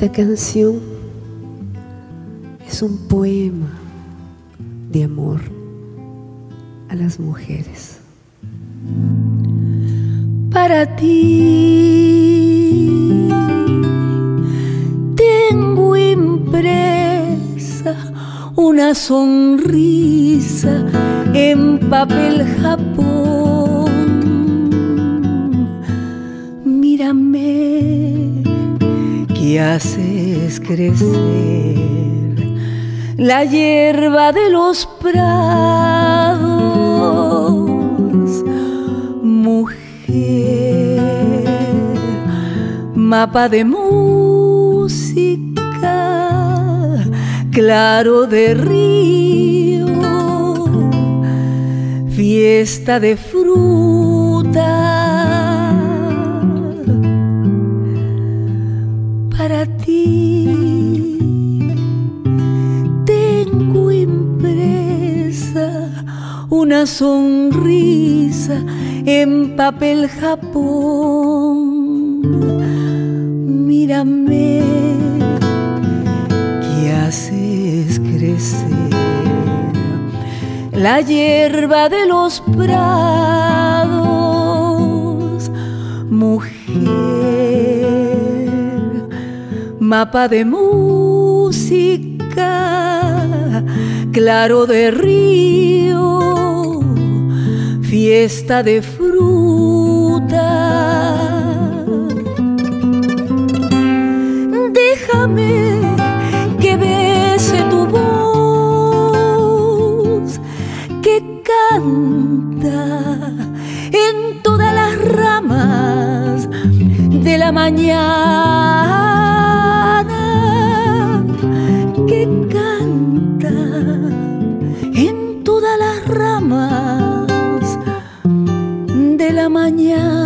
Esta canción es un poema de amor a las mujeres. Para ti tengo impresa una sonrisa en papel Japón. Haces crecer la hierba de los prados, mujer, mapa de música, claro de río, fiesta de fruta. Para ti. Tengo impresa una sonrisa en papel Japón. Mírame que haces crecer la hierba de los prados, mujer, mapa de música, claro de río, fiesta de fruta. Déjame que bese tu voz, que canta en todas las ramas de la mañana, en todas las ramas de la mañana.